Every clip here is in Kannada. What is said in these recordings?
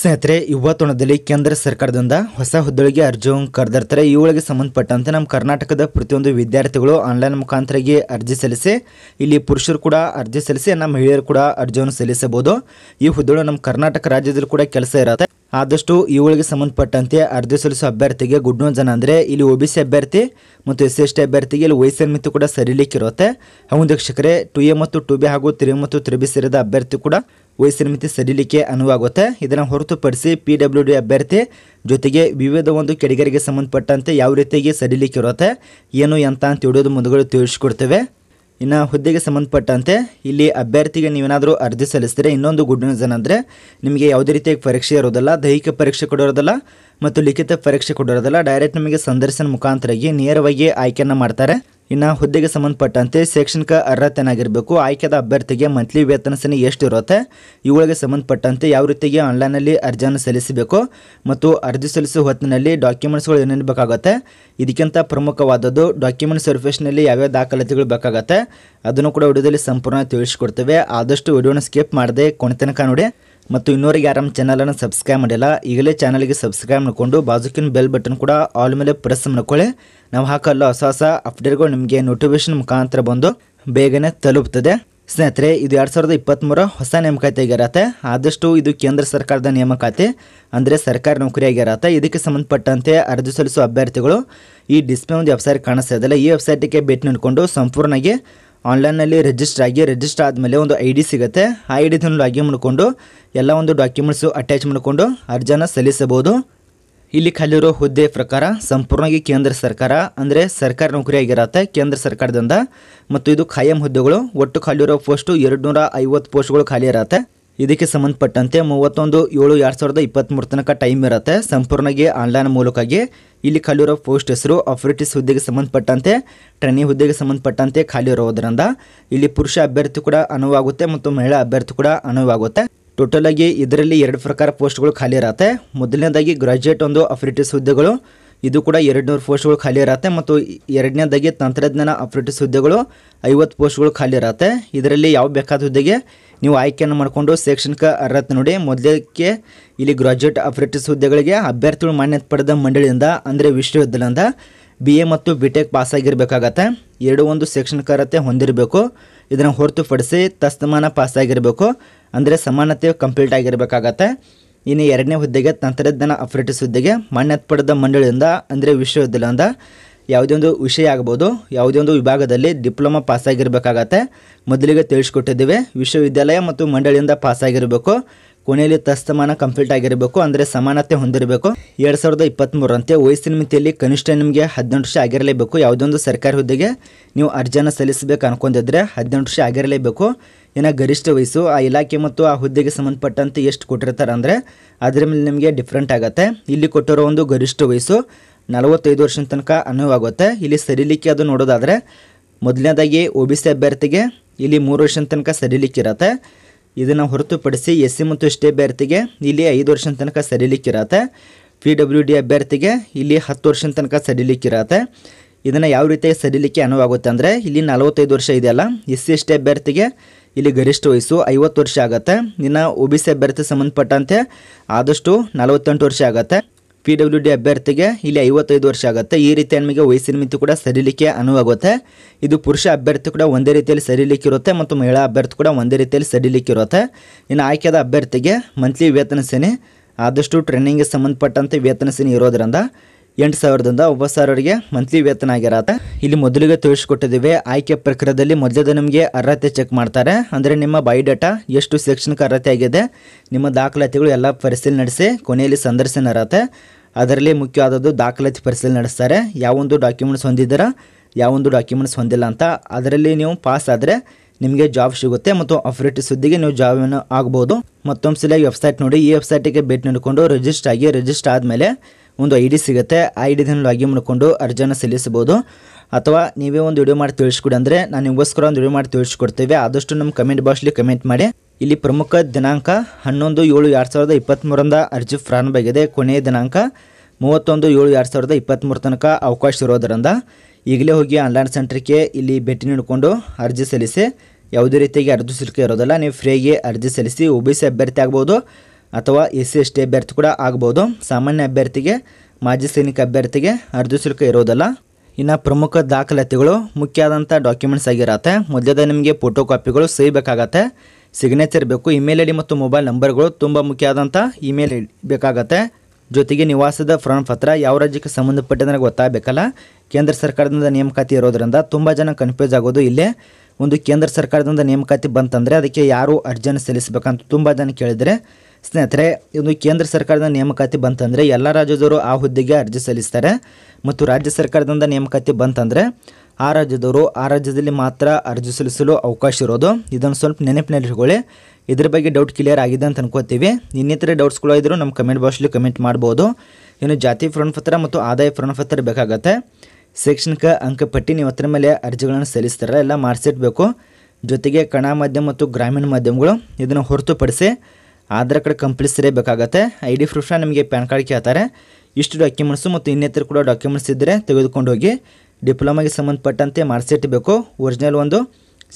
ಸ್ನೇಹಿತರೆ ಯುವತೋಣದಲ್ಲಿ ಕೇಂದ್ರ ಸರ್ಕಾರದಿಂದ ಹೊಸ ಹುದ್ದೆಗಳಿಗೆ ಅರ್ಜಿಯನ್ನು ಕರೆದಿರ್ತಾರೆ. ಇವುಗಳಿಗೆ ಸಂಬಂಧಪಟ್ಟಂತೆ ನಮ್ಮ ಕರ್ನಾಟಕದ ಪ್ರತಿಯೊಂದು ವಿದ್ಯಾರ್ಥಿಗಳು ಆನ್ಲೈನ್ ಮುಖಾಂತರವಾಗಿ ಅರ್ಜಿ ಸಲ್ಲಿಸಿ, ಇಲ್ಲಿ ಪುರುಷರು ಕೂಡ ಅರ್ಜಿ ಸಲ್ಲಿಸಿ, ನಮ್ಮ ಮಹಿಳೆಯರು ಕೂಡ ಅರ್ಜಿಯನ್ನು ಸಲ್ಲಿಸಬಹುದು. ಈ ಹುದ್ದೆಗಳು ನಮ್ಮ ಕರ್ನಾಟಕ ರಾಜ್ಯದಲ್ಲಿ ಕೂಡ ಕೆಲಸ ಇರುತ್ತೆ. ಆದಷ್ಟು ಇವುಗಳಿಗೆ ಸಂಬಂಧಪಟ್ಟಂತೆ ಅರ್ಜಿ ಸಲ್ಲಿಸುವ ಅಭ್ಯರ್ಥಿಗೆ ಗುಡ್ ನ್ಯೂಸ್ ಜನ ಅಂದರೆ ಇಲ್ಲಿ ಒ ಬಿ ಸಿ ಅಭ್ಯರ್ಥಿ ಮತ್ತು ಎಸ್ ಎಸ್ ಟಿ ಅಭ್ಯರ್ಥಿಗೆ ಇಲ್ಲಿ ವಯಸ್ಸಿನ ಮಿತಿ ಕೂಡ ಸರಿಲಿಕ್ಕಿರುತ್ತೆ ಹೌದು ವೀಕ್ಷಕರೇ ಟು ಎ ಮತ್ತು ಟು ಬಿ ಹಾಗೂ ತ್ರೀ ಮತ್ತು ತ್ರಿ ಬಿ ಸೇರಿದ ಅಭ್ಯರ್ಥಿ ಕೂಡ ವಯಸ್ಸಿನ ಮಿತಿ ಸರಿಲಿಕ್ಕೆ ಅನುವಾಗುತ್ತೆ. ಇದನ್ನು ಹೊರತುಪಡಿಸಿ ಪಿ ಡಬ್ಲ್ಯೂ ಡಿ ಅಭ್ಯರ್ಥಿ ಜೊತೆಗೆ ವಿವಿಧ ಒಂದು ಕೆಡಿಗರಿಗೆ ಸಂಬಂಧಪಟ್ಟಂತೆ ಯಾವ ರೀತಿಯಾಗಿ ಸರಿಲಿಕ್ಕಿರುತ್ತೆ ಏನು, ಎಂತ ಅಂತ ತಿಳಿಯೋದು ಮುಂದುಗಡೆ ತಿಳಿಸ್ಕೊಡ್ತೇವೆ. ಇನ್ನು ಹುದ್ದೆಗೆ ಸಂಬಂಧಪಟ್ಟಂತೆ ಇಲ್ಲಿ ಅಭ್ಯರ್ಥಿಗೆ ನೀವೇನಾದರೂ ಅರ್ಜಿ ಸಲ್ಲಿಸಿದರೆ ಇನ್ನೊಂದು ಗುಡ್ ನ್ಯೂಸ್ ಏನಂದರೆ ನಿಮಗೆ ಯಾವುದೇ ರೀತಿಯಾಗಿ ಪರೀಕ್ಷೆ ಇರೋದಿಲ್ಲ, ದೈಹಿಕ ಪರೀಕ್ಷೆ ಕೊಡೋದಿಲ್ಲ ಮತ್ತು ಲಿಖಿತ ಪರೀಕ್ಷೆ ಕೊಡೋದಿಲ್ಲ ಡೈರೆಕ್ಟ್ ನಿಮಗೆ ಸಂದರ್ಶನ ಮುಖಾಂತರಾಗಿ ನೇರವಾಗಿ ಆಯ್ಕೆಯನ್ನು ಮಾಡ್ತಾರೆ. ಇನ್ನು ಹುದ್ದೆಗೆ ಸಂಬಂಧಪಟ್ಟಂತೆ ಶೈಕ್ಷಣಿಕ ಅರ್ಹತೆನಾಗಿರಬೇಕು ಆಯ್ಕೆದ ಅಭ್ಯರ್ಥಿಗೆ ಮಂತ್ಲಿ ವೇತನ ಸನಿ ಎಷ್ಟು ಇರುತ್ತೆ? ಇವುಗಳಿಗೆ ಸಂಬಂಧಪಟ್ಟಂತೆ ಯಾವ ರೀತಿಗೆ ಆನ್ಲೈನಲ್ಲಿ ಅರ್ಜಿಯನ್ನು ಸಲ್ಲಿಸಬೇಕು? ಮತ್ತು ಅರ್ಜಿ ಸಲ್ಲಿಸುವ ಹೊತ್ತಿನಲ್ಲಿ ಡಾಕ್ಯುಮೆಂಟ್ಸ್ಗಳು ಏನೇನು ಬೇಕಾಗುತ್ತೆ? ಇದಕ್ಕಿಂತ ಪ್ರಮುಖವಾದದ್ದು ಡಾಕ್ಯುಮೆಂಟ್ಸ್ ಸರ್ಫೇಸ್ನಲ್ಲಿ ಯಾವ್ಯಾವ ದಾಖಲಾತಿಗಳು ಬೇಕಾಗುತ್ತೆ? ಅದನ್ನು ಕೂಡ ವಿಡಿಯೋದಲ್ಲಿ ಸಂಪೂರ್ಣ ತಿಳಿಸ್ಕೊಡ್ತೇವೆ. ಆದಷ್ಟು ವಿಡಿಯೋನ ಸ್ಕಿಪ್ ಮಾಡದೆ ಕೊನೆ ತನಕ ನೋಡಿ. ಮತ್ತು ಇನ್ನೂರಿಗೆ ನಮ್ಮ ಚಾನಲನ್ನು ಸಬ್ಸ್ಕ್ರೈಬ್ ಮಾಡಿಲ್ಲ, ಈಗಲೇ ಚಾನಲ್ಗೆ ಸಬ್ಸ್ಕ್ರೈಬ್ ಮಾಡಿಕೊಂಡು ಬಾಜುಕಿನ ಬೆಲ್ ಬಟನ್ ಕೂಡ ಆಲ್ ಮೇಲೆ ಪ್ರೆಸ್ ಮಾಡ್ಕೊಳ್ಳಿ. ನಾವು ಹಾಕಲ್ಲ ಹೊಸ ಹೊಸ ಅಪ್ಡೇಟ್ಗಳು ನಿಮಗೆ ನೋಟಿಫಿಕೇಶನ್ ಮುಖಾಂತರ ಬಂದು ಬೇಗನೆ ತಲುಪ್ತದೆ. ಸ್ನೇಹಿತರೆ, ಇದು ಎರಡು ಸಾವಿರದ ಇಪ್ಪತ್ತ್ಮೂರ ಹೊಸ ನೇಮಕಾತಿ ಆಗಿರತ್ತೆ. ಆದಷ್ಟು ಇದು ಕೇಂದ್ರ ಸರ್ಕಾರದ ನೇಮಕಾತಿ, ಅಂದರೆ ಸರ್ಕಾರಿ ನೌಕರಿ ಆಗಿರತ್ತೆ. ಇದಕ್ಕೆ ಸಂಬಂಧಪಟ್ಟಂತೆ ಅರ್ಜಿ ಸಲ್ಲಿಸುವ ಅಭ್ಯರ್ಥಿಗಳು ಈ ಡಿಸ್ಪ್ಲೇ ಒಂದು ವೆಬ್ಸೈಟ್ ಕಾಣಿಸ್ತಾ ಇದೆಯಲ್ಲ ಈ ವೆಬ್ಸೈಟಿಗೆ ಭೇಟಿ ನೀಡಿಕೊಂಡು ಸಂಪೂರ್ಣವಾಗಿ ಆನ್ಲೈನಲ್ಲಿ ರಿಜಿಸ್ಟರ್ ಆಗಿ ರಿಜಿಸ್ಟರ್ ಆದಮೇಲೆ ಒಂದು ಐ ಡಿ ಸಿಗುತ್ತೆ. ಆ ಐ ಡಿನ ಲಾಗಿನ್ ಮಾಡಿಕೊಂಡು ಎಲ್ಲ ಒಂದು ಡಾಕ್ಯುಮೆಂಟ್ಸು ಅಟ್ಯಾಚ್ ಮಾಡಿಕೊಂಡು ಅರ್ಜಿಯನ್ನು ಸಲ್ಲಿಸಬಹುದು. ಇಲ್ಲಿ ಖಾಲಿರೋ ಹುದ್ದೆ ಪ್ರಕಾರ ಸಂಪೂರ್ಣವಾಗಿ ಕೇಂದ್ರ ಸರ್ಕಾರ ಅಂದರೆ ಸರ್ಕಾರಿ ನೌಕರಿ ಕೇಂದ್ರ ಸರ್ಕಾರದಿಂದ. ಮತ್ತು ಇದು ಖಾಯಂ ಹುದ್ದೆಗಳು. ಒಟ್ಟು ಖಾಲಿರೋ ಪೋಸ್ಟು ಎರಡು ನೂರ ಐವತ್ತು ಪೋಸ್ಟ್ಗಳು ಖಾಲಿ ಇರತ್ತೆ. ಇದಕ್ಕೆ ಸಂಬಂಧಪಟ್ಟಂತೆ ಮೂವತ್ತೊಂದು ಏಳು ಎರಡು ಸಾವಿರದ ಇಪ್ಪತ್ತ್ಮೂರು ತನಕ ಟೈಮ್ ಇರುತ್ತೆ. ಸಂಪೂರ್ಣವಾಗಿ ಆನ್ಲೈನ್ ಮೂಲಕವಾಗಿ ಇಲ್ಲಿ ಖಾಲಿರೋ ಪೋಸ್ಟ್ ಹೆಸರು ಆಫ್ರಿಟಿಸ್ ಹುದ್ದೆಗೆ ಸಂಬಂಧಪಟ್ಟಂತೆ ಟ್ರೈನಿಂಗ್ ಹುದ್ದೆಗೆ ಸಂಬಂಧಪಟ್ಟಂತೆ ಖಾಲಿ ಇರೋದರಿಂದ ಇಲ್ಲಿ ಪುರುಷ ಅಭ್ಯರ್ಥಿ ಕೂಡ ಅನುವಾಗುತ್ತೆ ಮತ್ತು ಮಹಿಳಾ ಅಭ್ಯರ್ಥಿ ಕೂಡ ಅನುವಾಗುತ್ತೆ. ಟೋಟಲಾಗಿ ಇದರಲ್ಲಿ ಎರಡು ಪ್ರಕಾರ ಪೋಸ್ಟ್ಗಳು ಖಾಲಿ ಇರುತ್ತೆ. ಮೊದಲನೇದಾಗಿ ಗ್ರಾಜ್ಯುಯೇಟ್ ಒಂದು ಅಫ್ರಿಟಿಸ್ ಹುದ್ದೆಗಳು ಇದು ಕೂಡ ಎರಡು ನೂರು ಪೋಸ್ಟ್ಗಳು ಖಾಲಿ ಇರತ್ತೆ ಮತ್ತು ಎರಡನೇದಾಗಿ ತಂತ್ರಜ್ಞಾನ ಅಫ್ರಿಟಿಸ್ ಹುದ್ದೆಗಳು ಐವತ್ತು ಪೋಸ್ಟ್ಗಳು ಖಾಲಿ ಇರತ್ತೆ. ಇದರಲ್ಲಿ ಯಾವ ಬೇಕಾದ ಹುದ್ದೆಗೆ ನೀವು ಆಯ್ಕೆಯನ್ನು ಮಾಡಿಕೊಂಡು ಶೈಕ್ಷಣಿಕ ಅರ್ಹತೆ ನೋಡಿ. ಮೊದಲಕ್ಕೆ ಇಲ್ಲಿ ಗ್ರಾಜ್ಯುಯೇಟ್ ಅಫ್ರಿಟಿಸ್ ಹುದ್ದೆಗಳಿಗೆ ಅಭ್ಯರ್ಥಿಗಳು ಮಾನ್ಯತೆ ಪಡೆದ ಮಂಡಳಿಯಿಂದ, ಅಂದರೆ ವಿಶ್ವವಿದ್ಯಾಲಯದಿಂದ ಬಿ ಎ ಮತ್ತು ಬಿ ಟೆಕ್ ಪಾಸ್ ಆಗಿರಬೇಕಾಗತ್ತೆ ಎರಡು ಒಂದು ಶೈಕ್ಷಣಿಕ ಅರ್ಹತೆ ಹೊಂದಿರಬೇಕು. ಇದನ್ನು ಹೊರತುಪಡಿಸಿ ತಸ್ತಮಾನ ಪಾಸಾಗಿರಬೇಕು. ಅಂದರೆ ಸಮಾನತೆ ಕಂಪ್ಲೀಟ್ ಆಗಿರಬೇಕಾಗತ್ತೆ. ಇನ್ನು ಎರಡನೇ ಹುದ್ದೆಗೆ ತಂತ್ರಜ್ಞಾನ ಅಪರೇಟಿಸ್ ಹುದ್ದೆಗೆ ಮಾನ್ಯತೆ ಪಡೆದ ಮಂಡಳಿಯಿಂದ, ಅಂದರೆ ವಿಶ್ವವಿದ್ಯಾಲಯದಿಂದ ಯಾವುದೇ ಒಂದು ವಿಷಯ ಆಗ್ಬೋದು, ಯಾವುದೇ ಒಂದು ವಿಭಾಗದಲ್ಲಿ ಡಿಪ್ಲೊಮಾ ಪಾಸಾಗಿರಬೇಕಾಗತ್ತೆ. ಮೊದಲಿಗೆ ತಿಳಿಸ್ಕೊಟ್ಟಿದ್ದೀವಿ, ವಿಶ್ವವಿದ್ಯಾಲಯ ಮತ್ತು ಮಂಡಳಿಯಿಂದ ಪಾಸಾಗಿರಬೇಕು, ಕೊನೆಯಲ್ಲಿ ತಸ್ತಮಾನ ಕಂಪ್ಲೀಟ್ ಆಗಿರಬೇಕು, ಅಂದರೆ ಸಮಾನತೆ ಹೊಂದಿರಬೇಕು. ಎರಡು ಸಾವಿರದ ಇಪ್ಪತ್ತ್ಮೂರರಂತೆ ವಯಸ್ಸಿನ ಮಿತಿಯಲ್ಲಿ ಕನಿಷ್ಠ ನಿಮಗೆ ಹದಿನೆಂಟು ವರ್ಷ ಆಗಿರಲೇಬೇಕು. ಯಾವುದೊಂದು ಸರ್ಕಾರಿ ಹುದ್ದೆಗೆ ನೀವು ಅರ್ಜಿಯನ್ನು ಸಲ್ಲಿಸಬೇಕು ಅನ್ಕೊಂಡಿದ್ರೆ ಹದಿನೆಂಟು ವರ್ಷ ಆಗಿರಲೇಬೇಕು. ಇನ್ನು ಗರಿಷ್ಠ ವಯಸ್ಸು, ಆ ಇಲಾಖೆ ಮತ್ತು ಆ ಹುದ್ದೆಗೆ ಸಂಬಂಧಪಟ್ಟಂತೆ ಎಷ್ಟು ಕೊಟ್ಟಿರ್ತಾರೆ ಅಂದರೆ ಅದರ ಮೇಲೆ ನಿಮಗೆ ಡಿಫ್ರೆಂಟ್ ಆಗುತ್ತೆ. ಇಲ್ಲಿ ಕೊಟ್ಟಿರೋ ಒಂದು ಗರಿಷ್ಠ ವಯಸ್ಸು ನಲವತ್ತೈದು ವರ್ಷದ ತನಕ ಅನುವಾಗುತ್ತೆ ಇಲ್ಲಿ ಸರಿಲಿಕ್ಕೆ ಅದು ನೋಡೋದಾದರೆ ಮೊದಲನೇದಾಗಿ ಒ ಬಿ ಸಿ ಅಭ್ಯರ್ಥಿಗೆ ಇಲ್ಲಿ ಮೂರು ವರ್ಷದ ತನಕ ಸರಿಲಿಕ್ಕಿರತ್ತೆ ಇದನ್ನು ಹೊರತುಪಡಿಸಿ ಎಸ್ ಸಿ ಮತ್ತು ಎಸ್ ಟಿ ಅಭ್ಯರ್ಥಿಗೆ ಇಲ್ಲಿ ಐದು ವರ್ಷದ ತನಕ ಸರಿಲಿಕ್ಕಿರತ್ತೆ ಪಿ ಡಬ್ಲ್ಯೂ ಡಿ ಅಭ್ಯರ್ಥಿಗೆ ಇಲ್ಲಿ ಹತ್ತು ವರ್ಷದ ತನಕ ಸರಿಲಿಕ್ಕಿರತ್ತೆ ಇದನ್ನು ಯಾವ ರೀತಿಯಾಗಿ ಸರಿಲಿಕ್ಕೆ ಅನುವಾಗುತ್ತೆ ಅಂದರೆ ಇಲ್ಲಿ ನಲವತ್ತೈದು ವರ್ಷ ಇದೆಯಲ್ಲ ಎಸ್ ಸಿ ಎಸ್ ಟಿ ಅಭ್ಯರ್ಥಿಗೆ ಇಲ್ಲಿ ಗರಿಷ್ಠ ವಯಸ್ಸು ಐವತ್ತು ವರ್ಷ ಆಗುತ್ತೆ. ಇನ್ನು ಒ ಬಿ ಸಿ ಅಭ್ಯರ್ಥಿ ಸಂಬಂಧಪಟ್ಟಂತೆ ಆದಷ್ಟು ನಲವತ್ತೆಂಟು ವರ್ಷ ಆಗುತ್ತೆ. ಪಿ ಡಬ್ಲ್ಯೂ ಡಿ ಅಭ್ಯರ್ಥಿಗೆ ಇಲ್ಲಿ ಐವತ್ತೈದು ವರ್ಷ ಆಗುತ್ತೆ. ಈ ರೀತಿ ನಮಗೆ ವಯಸ್ಸಿನ ಮಿತಿ ಕೂಡ ಸರಿಲಿಕ್ಕೆ ಅನುವಾಗುತ್ತೆ. ಇದು ಪುರುಷ ಅಭ್ಯರ್ಥಿ ಕೂಡ ಒಂದೇ ರೀತಿಯಲ್ಲಿ ಸರಿಲಿಕ್ಕಿರುತ್ತೆ ಮತ್ತು ಮಹಿಳಾ ಅಭ್ಯರ್ಥಿ ಕೂಡ ಒಂದೇ ರೀತಿಯಲ್ಲಿ ಸಡಿಲಿಕ್ಕಿರುತ್ತೆ ಇನ್ನು ಆಯ್ಕೆಯಾದ ಅಭ್ಯರ್ಥಿಗೆ ಮಂತ್ಲಿ ವೇತನ ಸೇನೆ ಆದಷ್ಟು ಟ್ರೈನಿಂಗ್ಗೆ ಸಂಬಂಧಪಟ್ಟಂತೆ ವೇತನ ಸೇನೆ ಇರೋದ್ರಿಂದ ಎಂಟು ಸಾವಿರದಿಂದ ಒಂಬತ್ತು ಸಾವಿರವರೆಗೆ ಮಂತ್ಲಿ ವೇತನ ಆಗಿರತ್ತೆ. ಇಲ್ಲಿ ಮೊದಲಿಗೆ ತಿಳಿಸ್ಕೊಟ್ಟಿದ್ದೀವಿ, ಆಯ್ಕೆ ಪ್ರಕ್ರಿಯೆಯಲ್ಲಿ ಮೊದಲದ ನಿಮಗೆ ಅರ್ಹತೆ ಚೆಕ್ ಮಾಡ್ತಾರೆ. ಅಂದರೆ ನಿಮ್ಮ ಬಯೋಡೇಟಾ ಎಷ್ಟು ಶೈಕ್ಷಣಿಕ ಅರ್ಹತೆ ಆಗಿದೆ, ನಿಮ್ಮ ದಾಖಲಾತಿಗಳು ಎಲ್ಲ ಪರಿಶೀಲನೆ ನಡೆಸಿ ಕೊನೆಯಲ್ಲಿ ಸಂದರ್ಶನ ಇರತ್ತೆ. ಅದರಲ್ಲಿ ಮುಖ್ಯವಾದದ್ದು ದಾಖಲಾತಿ ಪರಿಶೀಲನೆ ನಡೆಸ್ತಾರೆ. ಯಾವೊಂದು ಡಾಕ್ಯುಮೆಂಟ್ಸ್ ಹೊಂದಿದ್ದೀರಾ, ಯಾವೊಂದು ಡಾಕ್ಯುಮೆಂಟ್ಸ್ ಹೊಂದಿಲ್ಲ ಅಂತ ಅದರಲ್ಲಿ ನೀವು ಪಾಸ್ ಆದರೆ ನಿಮಗೆ ಜಾಬ್ ಸಿಗುತ್ತೆ ಮತ್ತು ಅಫ್ರಿಟಿ ಸುದ್ದಿಗೆ ನೀವು ಜಾಬ್ ಆಗ್ಬೋದು. ಮತ್ತೊಂದು ಸಲ ವೆಬ್ಸೈಟ್ ನೋಡಿ, ಈ ವೆಬ್ಸೈಟಿಗೆ ಭೇಟಿ ನೀಡಿಕೊಂಡು ರಿಜಿಸ್ಟರ್ ಆಗಿ ರಿಜಿಸ್ಟರ್ ಆದಮೇಲೆ ಒಂದು ಐ ಡಿ ಸಿಗುತ್ತೆ. ಆ ಐ ಡಿದನ್ನು ಲಾಗಿನ್ ಮಾಡಿಕೊಂಡು ಅರ್ಜಿಯನ್ನು ಸಲ್ಲಿಸಬಹುದು. ಅಥವಾ ನೀವೇ ಒಂದು ವಿಡಿಯೋ ಮಾಡಿ ತಿಳಿಸ್ಕೊಡಿ ಅಂದರೆ ನಾನು ನಿಮಗೋಸ್ಕರ ಒಂದು ವಿಡಿಯೋ ಮಾಡಿ ತಿಳಿಸ್ಕೊಡ್ತೇವೆ. ಆದಷ್ಟು ನಮ್ಮ ಕಮೆಂಟ್ ಬಾಕ್ಸ್ಲಿ ಕಮೆಂಟ್ ಮಾಡಿ. ಇಲ್ಲಿ ಪ್ರಮುಖ ದಿನಾಂಕ ಹನ್ನೊಂದು ಏಳು ಎರಡು ಸಾವಿರದ ಇಪ್ಪತ್ತ್ಮೂರಂದ ಅರ್ಜಿ ಪ್ರಾರಂಭವಾಗಿದೆ ಕೊನೆಯ ದಿನಾಂಕ ಮೂವತ್ತೊಂದು ಏಳು ಎರಡು ಸಾವಿರದ ಇಪ್ಪತ್ತ್ಮೂರು ತನಕ ಅವಕಾಶ ಇರೋದರಿಂದ ಈಗಲೇ ಹೋಗಿ ಆನ್ಲೈನ್ ಸೆಂಟ್ರಿಗೆ ಇಲ್ಲಿ ಭೇಟಿ ನೀಡಿಕೊಂಡು ಅರ್ಜಿ ಸಲ್ಲಿಸಿ. ಯಾವುದೇ ರೀತಿಯಾಗಿ ಅರ್ಜಿ ಶುಲ್ಕ ಇರೋದಿಲ್ಲ. ನೀವು ಫ್ರೀಗೆ ಅರ್ಜಿ ಸಲ್ಲಿಸಿ ಒ ಬಿ ಸಿ ಅಭ್ಯರ್ಥಿ ಆಗ್ಬೋದು. ಅಥವಾ ಎಸ್ ಸಿ ಎಸ್ ಟಿ ಅಭ್ಯರ್ಥಿ ಕೂಡ ಆಗ್ಬೋದು. ಸಾಮಾನ್ಯ ಅಭ್ಯರ್ಥಿಗೆ, ಮಾಜಿ ಸೈನಿಕ ಅಭ್ಯರ್ಥಿಗೆ ಅರ್ಜಿ ಶುಲ್ಕ ಇರೋದಲ್ಲ. ಇನ್ನು ಪ್ರಮುಖ ದಾಖಲಾತಿಗಳು ಮುಖ್ಯ ಡಾಕ್ಯುಮೆಂಟ್ಸ್ ಆಗಿರತ್ತೆ. ಮೊದಲದ ನಿಮಗೆ ಫೋಟೋ ಕಾಪಿಗಳು ಸಹಿ ಬೇಕಾಗತ್ತೆ. ಸಿಗ್ನೇಚರ್ ಬೇಕು ಇಮೇಲ್ ಐ ಡಿ ಮತ್ತು ಮೊಬೈಲ್ ನಂಬರ್ಗಳು ತುಂಬ ಮುಖ್ಯ ಆದಂಥ ಇಮೇಲ್ ಬೇಕಾಗತ್ತೆ. ಜೊತೆಗೆ ನಿವಾಸದ ಫ್ರಾಮ್ ಪತ್ರ, ಯಾವ ರಾಜ್ಯಕ್ಕೆ ಸಂಬಂಧಪಟ್ಟಿದ್ರೆ ಗೊತ್ತಾಗಬೇಕಲ್ಲ. ಕೇಂದ್ರ ಸರ್ಕಾರದಿಂದ ನೇಮಕಾತಿ ಇರೋದ್ರಿಂದ ತುಂಬ ಜನ ಕನ್ಫ್ಯೂಸ್ ಆಗೋದು ಇಲ್ಲೇ. ಒಂದು ಕೇಂದ್ರ ಸರ್ಕಾರದಿಂದ ನೇಮಕಾತಿ ಬಂತಂದರೆ ಅದಕ್ಕೆ ಯಾರು ಅರ್ಜಿಯನ್ನು ಸಲ್ಲಿಸಬೇಕಂತ ತುಂಬ ಜನ ಕೇಳಿದರೆ, ಸ್ನೇಹಿತರೆ ಇದು ಕೇಂದ್ರ ಸರ್ಕಾರದ ನೇಮಕಾತಿ ಬಂತಂದರೆ ಎಲ್ಲ ರಾಜ್ಯದವರು ಆ ಹುದ್ದೆಗೆ ಅರ್ಜಿ ಸಲ್ಲಿಸ್ತಾರೆ. ಮತ್ತು ರಾಜ್ಯ ಸರ್ಕಾರದಿಂದ ನೇಮಕಾತಿ ಬಂತಂದರೆ ಆ ರಾಜ್ಯದವರು ಆ ರಾಜ್ಯದಲ್ಲಿ ಮಾತ್ರ ಅರ್ಜಿ ಸಲ್ಲಿಸಲು ಅವಕಾಶ ಇರೋದು. ಇದನ್ನು ಸ್ವಲ್ಪ ನೆನಪಿನಲ್ಲಿಟ್ಕೊಳ್ಳಿ ಇದ್ರ ಬಗ್ಗೆ ಡೌಟ್ ಕ್ಲಿಯರ್ ಆಗಿದೆ ಅಂತ ಅನ್ಕೋತೀವಿ. ಇನ್ನಿತರ ಡೌಟ್ಸ್ಗಳು ಇದ್ದರೂ ನಮ್ಮ ಕಮೆಂಟ್ ಬಾಕ್ಸಲ್ಲಿ ಕಮೆಂಟ್ ಮಾಡ್ಬೋದು. ಇನ್ನು ಜಾತಿ ಪ್ರಮಾಣಪತ್ರ ಮತ್ತು ಆದಾಯ ಪ್ರಮಾಣಪತ್ರ ಬೇಕಾಗತ್ತೆ. ಶೈಕ್ಷಣಿಕ ಅಂಕಪಟ್ಟಿ ನೀವು ಅದರ ಮೇಲೆ ಅರ್ಜಿಗಳನ್ನು ಸಲ್ಲಿಸ್ತಾರ, ಎಲ್ಲ ಮಾರ್ಕ್ಸೀಟ್ ಬೇಕು ಜೊತೆಗೆ ಕಣ ಮಾಧ್ಯಮ ಮತ್ತು ಗ್ರಾಮೀಣ ಮಾಧ್ಯಮಗಳು ಇದನ್ನು ಹೊರತುಪಡಿಸಿ ಆಧಾರ್ ಕಾರ್ಡ್ ಕಂಪಲ್ಸರಿ ಬೇಕಾಗತ್ತೆ. ಐ ಡಿ ಪ್ರೂಫ್ನ ನಿಮಗೆ ಪ್ಯಾನ್ ಕಾರ್ಡ್ ಕೇಳ್ತಾರೆ. ಇಷ್ಟು ಡಾಕ್ಯುಮೆಂಟ್ಸು ಮತ್ತು ಇನ್ನಿತರ ಕೂಡ ಡಾಕ್ಯುಮೆಂಟ್ಸ್ ಇದ್ದರೆ ತೆಗೆದುಕೊಂಡು ಹೋಗಿ ಡಿಪ್ಲೊಮಾಗೆ ಸಂಬಂಧಪಟ್ಟಂತೆ ಮಾರ್ಕ್ಸೀಟ್ ಬೇಕು ಒರಿಜಿನಲ್ ಒಂದು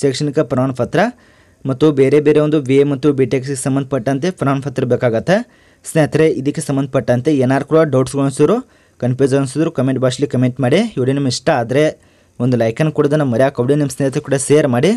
ಶೈಕ್ಷಣಿಕ ಪ್ರಮಾಣಪತ್ರ ಮತ್ತು ಬೇರೆ ಬೇರೆ ಒಂದು ಬಿ ಎ ಮತ್ತು ಬಿ ಟೆಕ್ಸಿಗೆ ಸಂಬಂಧಪಟ್ಟಂತೆ ಪ್ರಮಾಣಪತ್ರ ಬೇಕಾಗತ್ತೆ. ಸ್ನೇಹಿತರೆ, ಇದಕ್ಕೆ ಸಂಬಂಧಪಟ್ಟಂತೆ ಏನಾರು ಕೂಡ ಡೌಟ್ಸ್ಗಳು ಅನಿಸಿದ್ರು ಕನ್ಫ್ಯೂಸ್ ಅನಿಸಿದ್ರು ಕಮೆಂಟ್ ಬಾಕ್ಸ್ಲಿ ಕಮೆಂಟ್ ಮಾಡಿ ವಿಡಿಯೋ ನಿಮ್ಗೆ ಇಷ್ಟ ಆದರೆ ಒಂದು ಲೈಕನ್ನು ಕೊಡೋದನ್ನು ಮರ್ಯಾಕೆ ನಿಮ್ಮ ಸ್ನೇಹಿತರು ಕೂಡ ಶೇರ್ ಮಾಡಿ.